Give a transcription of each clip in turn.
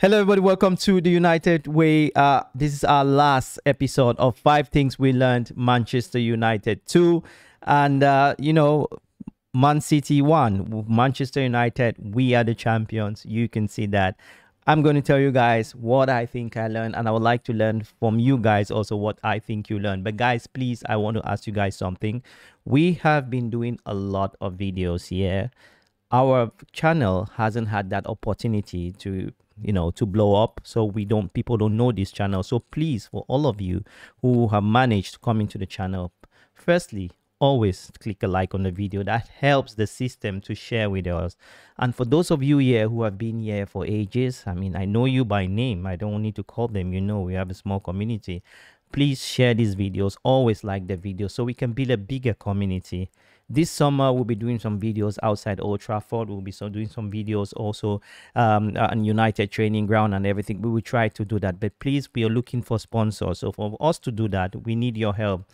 Hello, everybody. Welcome to the United Way. Uh, this is our last episode of Five Things We Learned Manchester United 2. And, uh, you know, Man City won. Manchester United, we are the champions. You can see that. I'm going to tell you guys what I think I learned, and I would like to learn from you guys also what I think you learned. But, guys, please, I want to ask you guys something. We have been doing a lot of videos here. Our channel hasn't had that opportunity to you know to blow up. So we don't people don't know this channel. So please for all of you who have managed to come into the channel firstly always click a like on the video. That helps the system to share with us. And for those of you here who have been here for ages i mean i know you by name. I don't need to call them. You know we have a small community. Please share these videos. Always like the video so we can build a bigger community this summer we'll be doing some videos outside old trafford we'll be so doing some videos also um on united training ground and everything we will try to do that but please we are looking for sponsors so for us to do that we need your help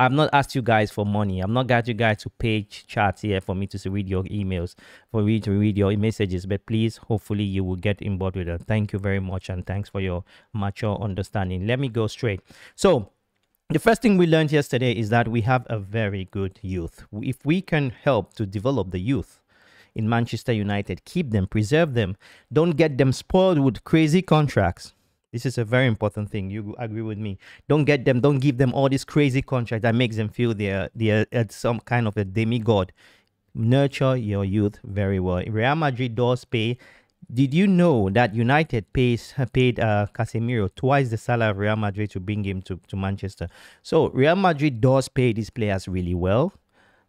I've not asked you guys for money. I'm not got you guys to page chat here for me to read your emails, for me to read your messages. But please, hopefully, you will get involved with it. Thank you very much, and thanks for your mature understanding. Let me go straight. So, the first thing we learned yesterday is that we have a very good youth. If we can help to develop the youth in Manchester United, keep them, preserve them, don't get them spoiled with crazy contracts this is a very important thing. You agree with me? Don't get them. Don't give them all this crazy contract that makes them feel they're they're at some kind of a demigod. Nurture your youth very well. Real Madrid does pay. Did you know that United pays paid uh, Casemiro twice the salary of Real Madrid to bring him to, to Manchester? So Real Madrid does pay these players really well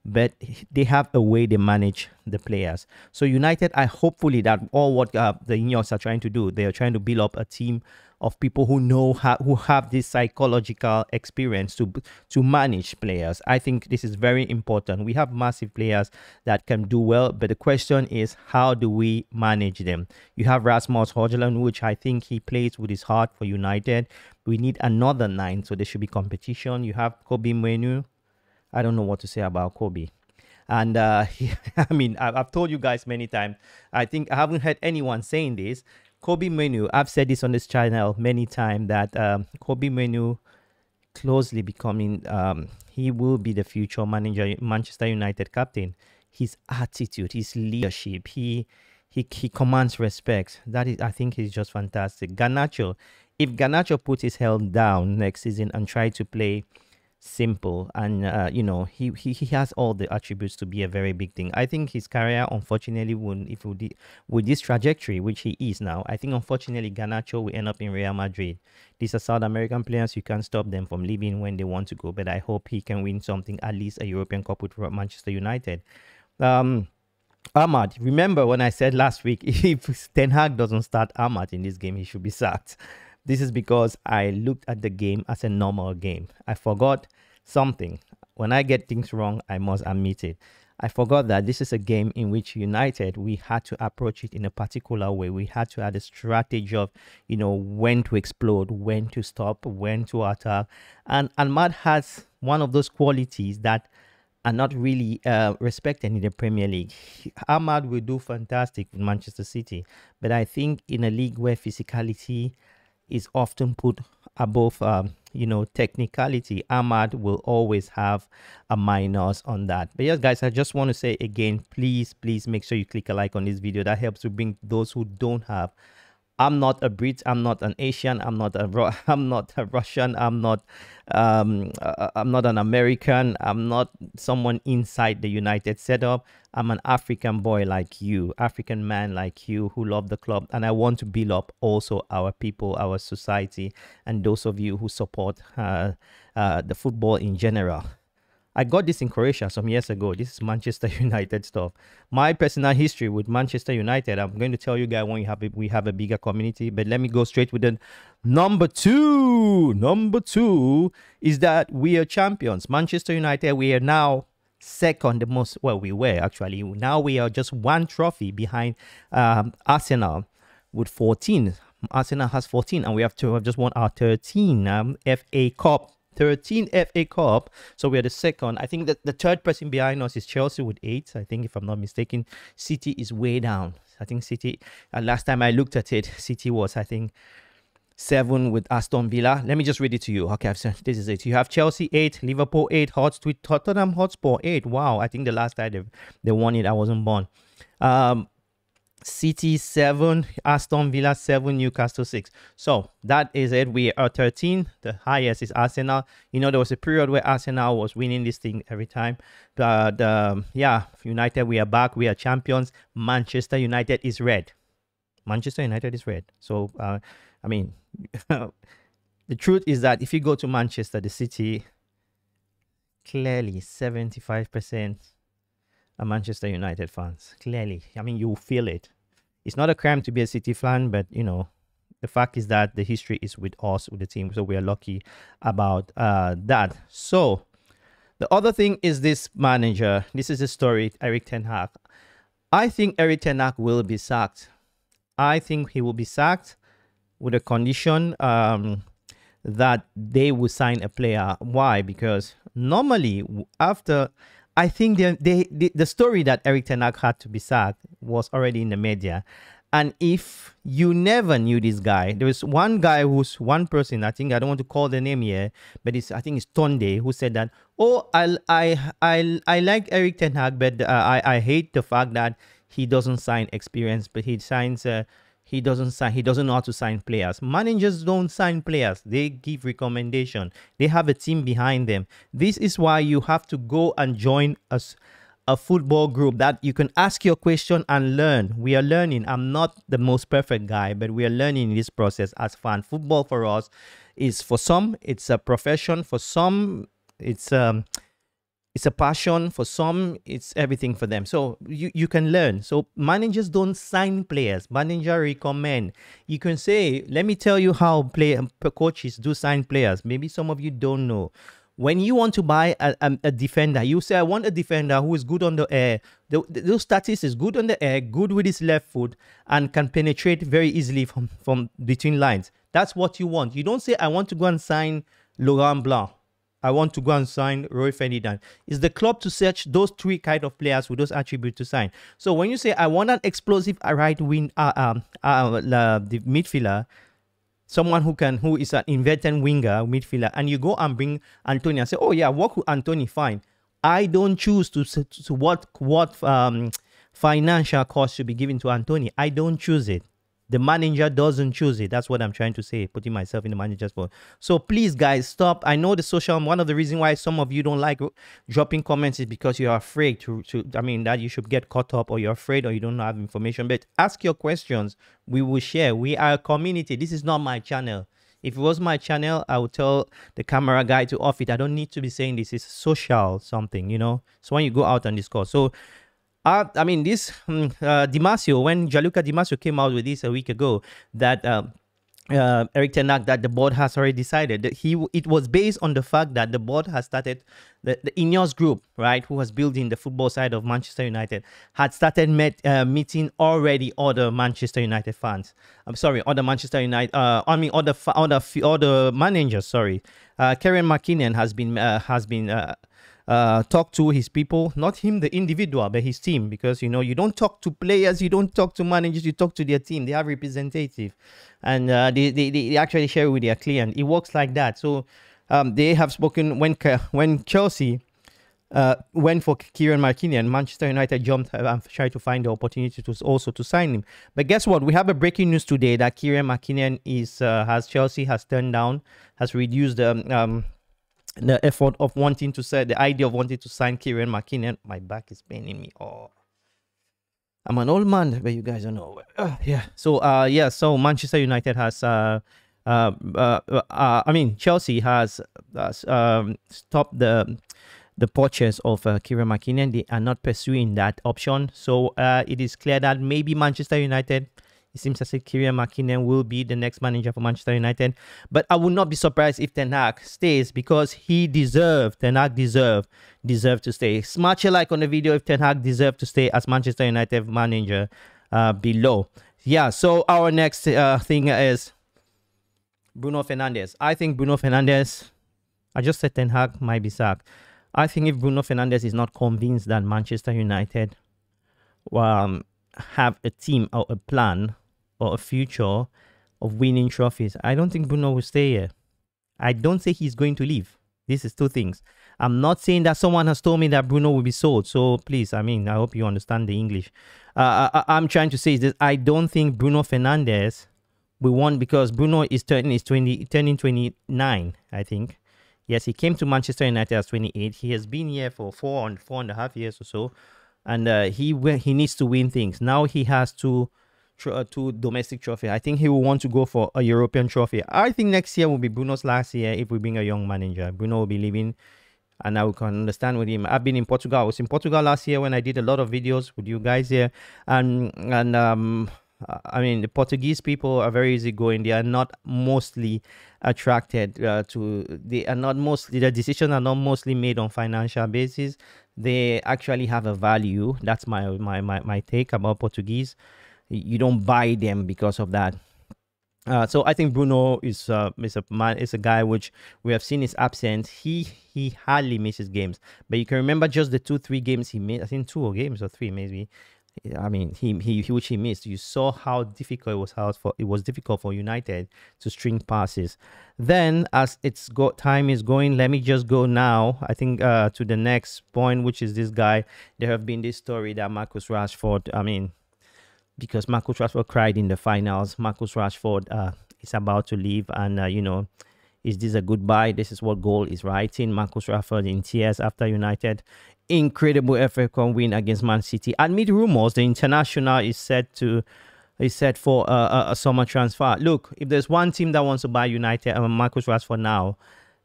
but they have a way they manage the players. So United, I hopefully that all what uh, the Ineos are trying to do, they are trying to build up a team of people who know how, who have this psychological experience to to manage players. I think this is very important. We have massive players that can do well, but the question is how do we manage them? You have Rasmus Højlund, which I think he plays with his heart for United. We need another nine, so there should be competition. You have Kobbie Mainoo I don't know what to say about Kobbie. And uh, I mean, I've told you guys many times. I think I haven't heard anyone saying this. Kobbie Mainoo, I've said this on this channel many times that um, Kobbie Mainoo closely becoming, um, he will be the future manager, Manchester United captain. His attitude, his leadership, he he he commands respect. That is, I think, he's just fantastic. Garnacho, if Garnacho puts his head down next season and try to play simple and uh, you know he, he he has all the attributes to be a very big thing. I think his career unfortunately would if with, with this trajectory which he is now i think unfortunately Garnacho will end up in real madrid. These are south american players. You can't stop them from leaving when they want to go but i hope he can win something at least a european cup with manchester united. Um Amad, remember when I said last week, if Ten Hag doesn't start Amad in this game, he should be sacked. This is because I looked at the game as a normal game. I forgot something. When I get things wrong, I must admit it. I forgot that this is a game in which United we had to approach it in a particular way. We had to have a strategy of, you know, when to explode, when to stop, when to attack. And Amad has one of those qualities that are not really uh, respected in the Premier League. Amad will do fantastic with Manchester City, but I think in a league where physicality is often put above, um, you know, technicality. Amad will always have a minus on that. But yes, guys, I just want to say again, please, please make sure you click a like on this video. That helps to bring those who don't have I'm not a Brit. I'm not an Asian. I'm not a. I'm not a Russian. I'm not. Um, uh, I'm not an American. I'm not someone inside the United setup. I'm an African boy like you, African man like you, who love the club, and I want to build up also our people, our society, and those of you who support uh, uh, the football in general. I got this in Croatia some years ago. This is Manchester United stuff. My personal history with Manchester United. I'm going to tell you guys when you have a, we have a bigger community. But let me go straight with the number two. Number two is that we are champions. Manchester United. We are now second the most. Well, we were actually. Now we are just one trophy behind um, Arsenal with 14. Arsenal has 14, and we have to have just won our 13 um, FA Cup 13 FA Cup. So we're the second. I think that the third person behind us is Chelsea with eight. I think, if I'm not mistaken, City is way down. I think City, uh, last time I looked at it, City was, I think, seven with Aston Villa. Let me just read it to you. Okay, so this is it. You have Chelsea eight, Liverpool eight, Hotspur, Tottenham Hotspur eight. Wow, I think the last time they, they won it, I wasn't born. Um, City 7, Aston Villa 7, Newcastle 6. So that is it. We are 13. The highest is Arsenal. You know, there was a period where Arsenal was winning this thing every time. But um, yeah, United, we are back. We are champions. Manchester United is red. Manchester United is red. So, uh, I mean, the truth is that if you go to Manchester, the city, clearly 75% are Manchester United fans. Clearly, I mean, you feel it. It's not a crime to be a City fan, but you know, the fact is that the history is with us, with the team. So we are lucky about uh, that. So the other thing is this manager. This is a story, Erik Ten Hag. I think Erik Ten Hag will be sacked. I think he will be sacked with a condition um, that they will sign a player. Why? Because normally after I think they, the, the story that Erik Ten Hag had to be sacked was already in the media. And if you never knew this guy, there was one guy who's one person, I think I don't want to call the name here, but it's I think it's Tonde who said that, oh, I I I I like Erik Ten Hag, but uh, I I hate the fact that he doesn't sign experience, but he signs uh, he doesn't sign he doesn't know how to sign players. Managers don't sign players. They give recommendation. They have a team behind them. This is why you have to go and join us a football group that you can ask your question and learn. We are learning. I'm not the most perfect guy but we are learning this process as fun football for us is for some it's a profession. For some it's um it's a passion. For some it's everything for them. So you, you can learn. So managers don't sign players. Manager recommend. You can say let me tell you how play um, coaches do sign players. Maybe some of you don't know. When you want to buy a, a, a defender you say i want a defender who is good on the air. The, the, statistics is good on the air good with his left foot and can penetrate very easily from from between lines. That's what you want. You don't say i want to go and sign laurent blanc I want to go and sign Rio Ferdinand. Is the club to search those three kind of players with those attributes to sign? So when you say I want an explosive right wing, uh, um, uh, uh, the midfielder, someone who can who is an inverted winger midfielder, and you go and bring Antonio and say, oh yeah, work with Antonio, fine. I don't choose to to, to what what um financial cost should be given to Antonio. I don't choose it. The manager doesn't choose it. That's what I'm trying to say, putting myself in the manager's spot. So please, guys, stop. I know the social. One of the reasons why some of you don't like dropping comments is because you're afraid to. to I mean, that you should get caught up, or you're afraid, or you don't have information. But ask your questions. We will share. We are a community. This is not my channel. If it was my channel, I would tell the camera guy to off it. I don't need to be saying this. It's social something, you know. So when you go out and discuss, so uh, I mean, this um, uh, Di Marzio, when Gianluca Di Marzio came out with this a week ago, that uh, uh, Erik Ten Hag, that the board has already decided that he it was based on the fact that the board has started the, the Ineos group, right, who was building the football side of Manchester United, had started met, uh, meeting already other Manchester United fans. I'm sorry, other Manchester United, uh, I mean other other other managers. Sorry, uh, Kieran McKenna has been uh, has been uh, uh, talk to his people, not him, the individual, but his team. Because you know, you don't talk to players, you don't talk to managers, you talk to their team. They have representative, and uh, they, they they actually share with their client. It works like that. So um, they have spoken when when Chelsea. Uh, went for Kieran McKenna. Manchester United jumped and tried to find the opportunity to also to sign him. But guess what? We have a breaking news today that Kieran McKenna is uh, has Chelsea has turned down, has reduced um, um the effort of wanting to say the idea of wanting to sign Kieran McKenna. My back is paining me. Oh, I'm an old man, but you guys don't know. Uh, yeah. So uh yeah. So Manchester United has uh uh, uh, uh I mean Chelsea has uh, um stopped the the purchase of uh, Kieran McKenna. They are not pursuing that option. So uh, it is clear that maybe Manchester United it seems as if Kieran McKenna will be the next manager for Manchester United. But I would not be surprised if Ten Hag stays because he deserved, Ten Hag deserved, deserved to stay. Smash a like on the video if Ten Hag deserved to stay as Manchester United manager uh, below. Yeah, so our next uh, thing is Bruno Fernandes. I think Bruno Fernandes I just said Ten Hag might be sacked. I think if Bruno Fernandes is not convinced that Manchester United um, have a team or a plan or a future of winning trophies, I don't think Bruno will stay here. I don't say he's going to leave. This is two things. I'm not saying that someone has told me that Bruno will be sold. So please, I mean, I hope you understand the English. Uh, I, am trying to say is that I don't think Bruno Fernandes will want because Bruno is turning is 20 turning 29, I think. Yes, he came to Manchester United as 28. He has been here for four and four and a half years or so, and uh, he he needs to win things. Now he has two uh, two domestic trophy. I think he will want to go for a European trophy. I think next year will be Bruno's last year if we bring a young manager. Bruno will be leaving and I can understand with him. I've been in Portugal. I was in Portugal last year when I did a lot of videos with you guys here, and and um, I mean the Portuguese people are very easygoing. They are not mostly attracted uh, to. They are not mostly the decisions are not mostly made on financial basis. They actually have a value. That's my my my, my take about Portuguese. You don't buy them because of that. Uh, so I think Bruno is uh, is a man is a guy which we have seen is absent. He he hardly misses games, but you can remember just the two three games he missed. I think two games or three maybe. I mean, he, he which he missed. You saw how difficult it was how for it was difficult for United to string passes. Then, as it's got time is going, let me just go now. I think uh, to the next point, which is this guy. There have been this story that Marcus Rashford. I mean, because Marcus Rashford cried in the finals. Marcus Rashford uh, is about to leave, and uh, you know, is this a goodbye? This is what goal is writing. Marcus Rashford in tears after United incredible FA Cup win against Man City. Amid rumors, the international is set to is set for a, a, summer transfer. Look, if there's one team that wants to buy United and uh, Marcus Rashford now,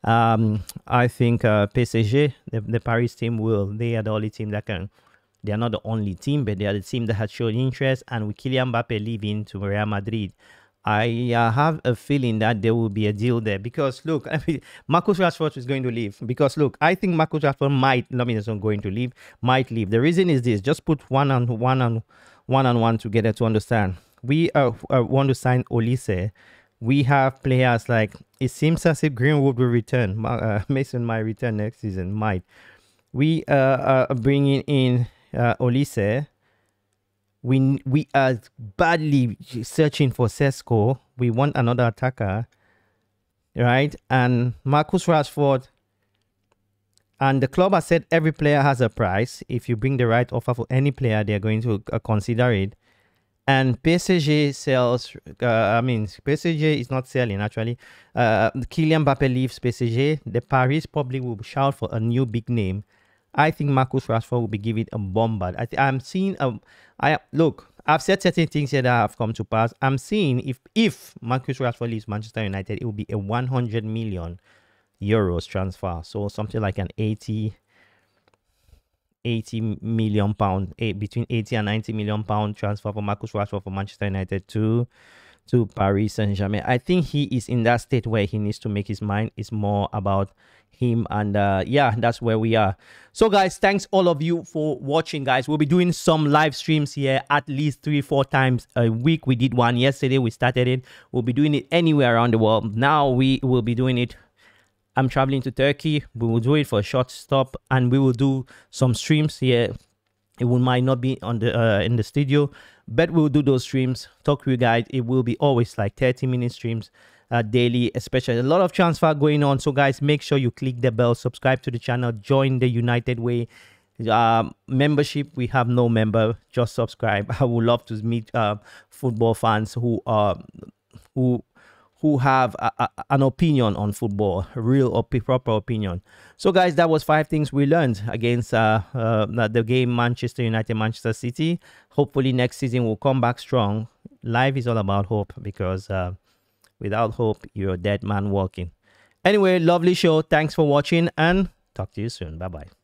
um, I think uh, PSG, the, the Paris team, will. They are the only team that can they are not the only team, but they are the team that has shown interest. And with Kylian Mbappe leaving to Real Madrid, I uh, have a feeling that there will be a deal there because look, I mean, Marcus Rashford is going to leave because look, I think Marcus Rashford might, not mean not going to leave, might leave. The reason is this: just put one on one on one on one together to understand. We uh, uh, want to sign Olise. We have players like it seems as if Greenwood will return. Uh, Mason might return next season. Might we uh, are bringing in uh, Olise. We we are badly searching for Sesko. We want another attacker, right? And Marcus Rashford. And the club has said every player has a price. If you bring the right offer for any player, they are going to uh, consider it. And PSG sells. Uh, I mean, PSG is not selling actually. Uh, Kylian Mbappe leaves PSG. The Paris probably will shout for a new big name I think Marcus Rashford will be given a bombard. I th- I'm seeing a, I look. I've said certain things here that have come to pass. I'm seeing if if Marcus Rashford leaves Manchester United, it will be a 100 million euros transfer. So something like an 80 80 million pound, eight, between 80 and 90 million pound transfer for Marcus Rashford for Manchester United to to Paris Saint Germain. I think he is in that state where he needs to make his mind. It's more about him and uh, yeah that's where we are. So guys thanks all of you for watching guys. We'll be doing some live streams here at least three four times a week. We did one yesterday. We started it. We'll be doing it anywhere around the world. Now we will be doing it. I'm traveling to turkey. We will do it for a short stop and we will do some streams here. It will might not be on the uh, in the studio but we'll do those streams talk to you guys it will be always like 30 minute streams uh, daily, especially a lot of transfer going on. So, guys, make sure you click the bell, subscribe to the channel, join the United Way uh, membership. We have no member, just subscribe. I would love to meet uh, football fans who are who who have a, a, an opinion on football, a real or proper opinion. So, guys, that was five things we learned against uh, uh, the game Manchester United, Manchester City. Hopefully, next season we'll come back strong. Life is all about hope because uh, Without hope, you're a dead man walking. Anyway, lovely show. Thanks for watching and talk to you soon. Bye bye.